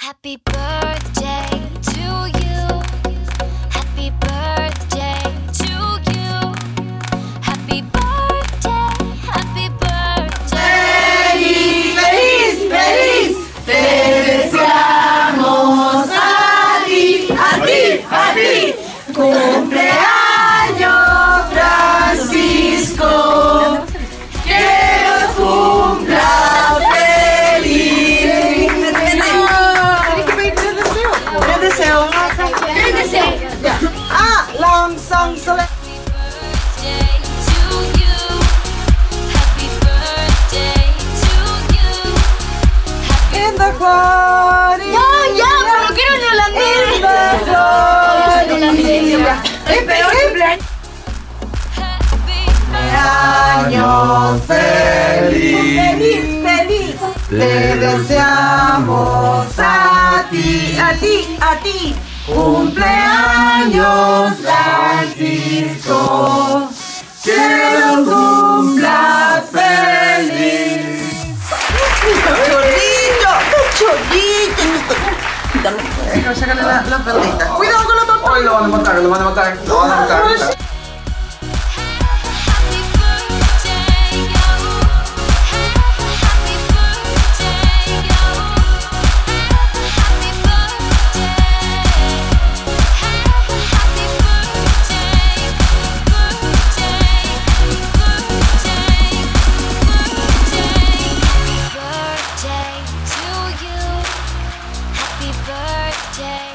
Happy birthday to you. Happy birthday to you. Happy birthday, happy birthday. ¡Feliz, feliz! feliz. ¡Te deseamos a ti, a ti, a ti! ¡Cumpleaños, you. Happy In the party. Ya, ya, pero quiero en In holandés. the party. ¡El peor cumpleaños! happy Años feliz, feliz, feliz. Te deseamos a ti, a ti, a ti. Cumpleaños chorrito. Sácale la, la perlita. Cuidado con la papá. Hoy lo van a matar, lo van a matar, lo van a matar. day.